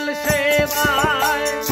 केवल सेवाएं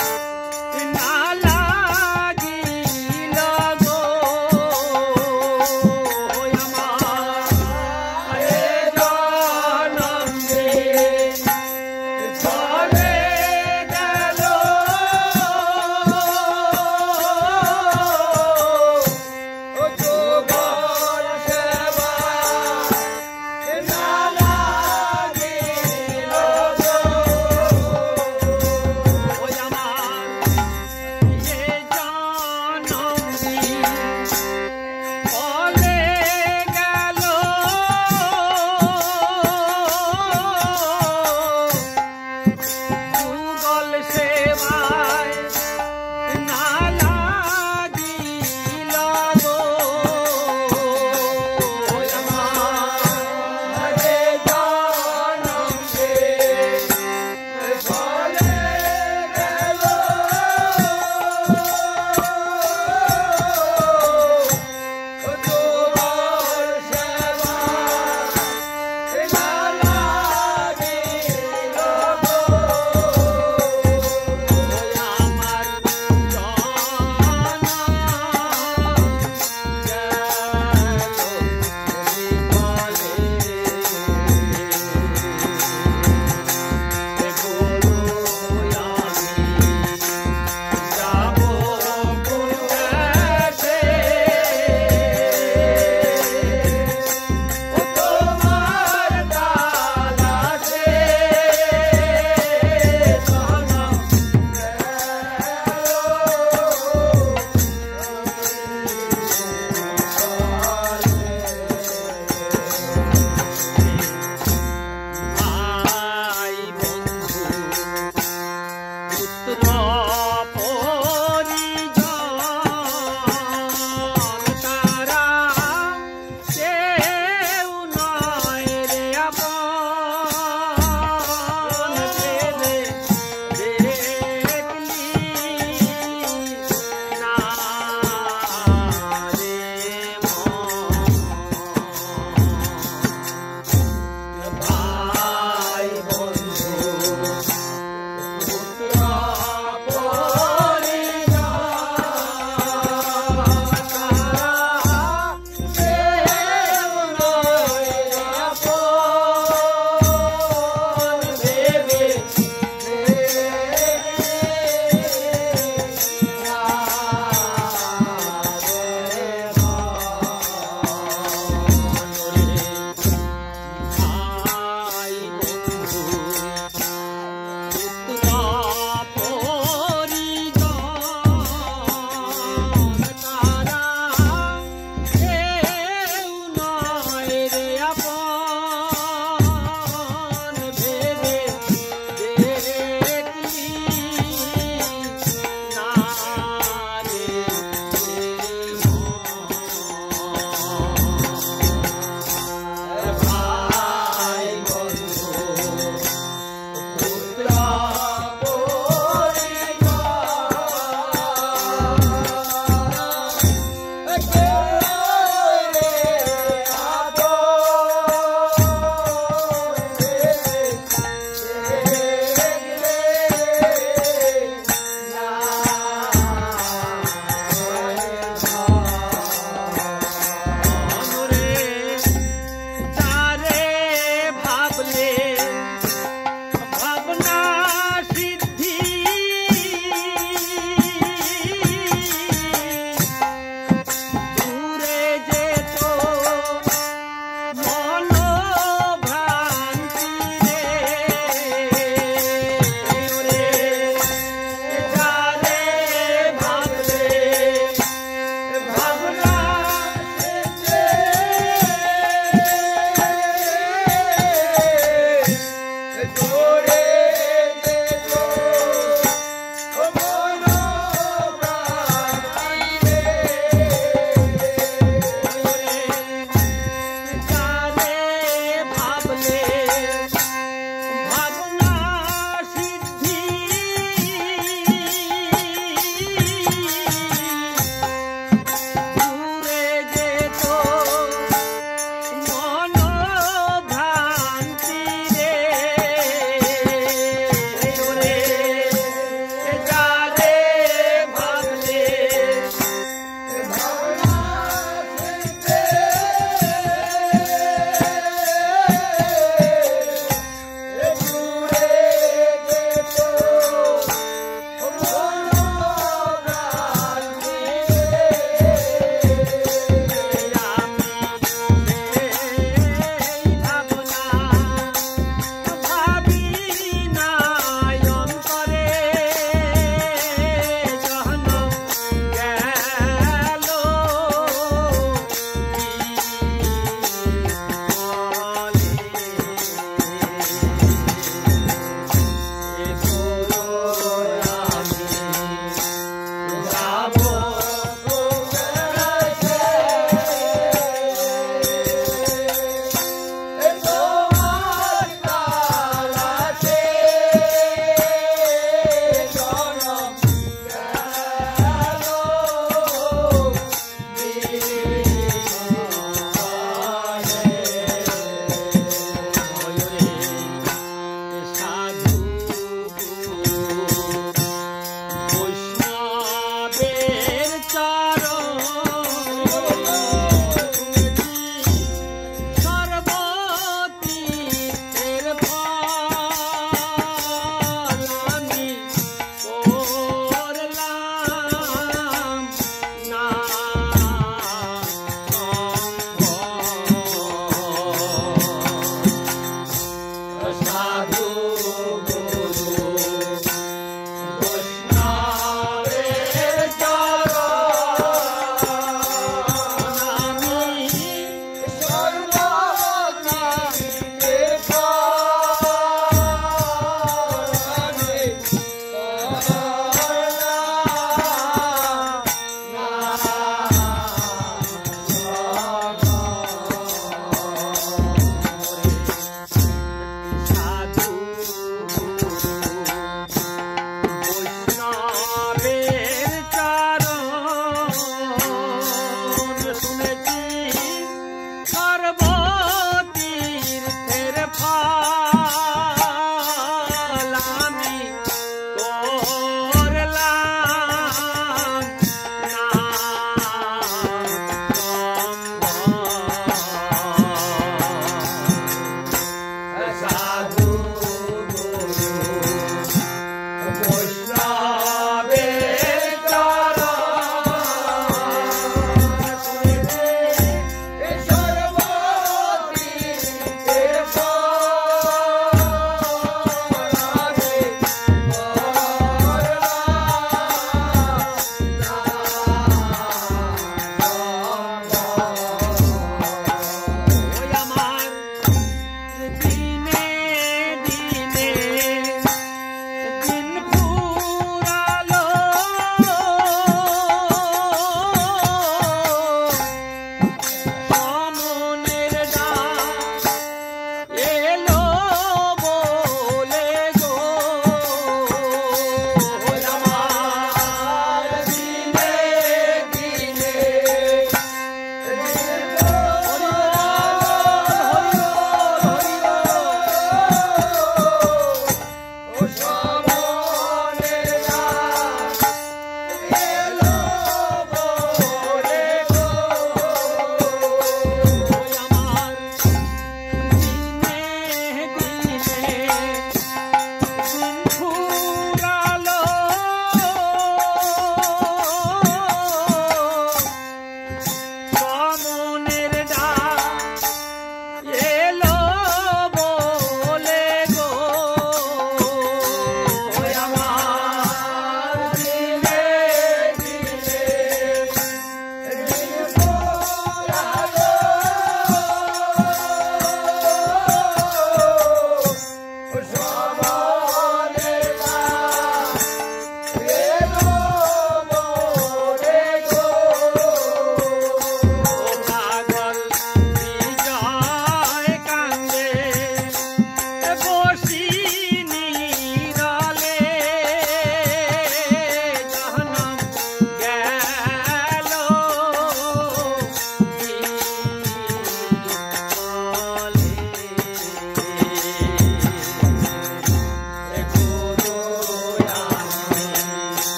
Christmas.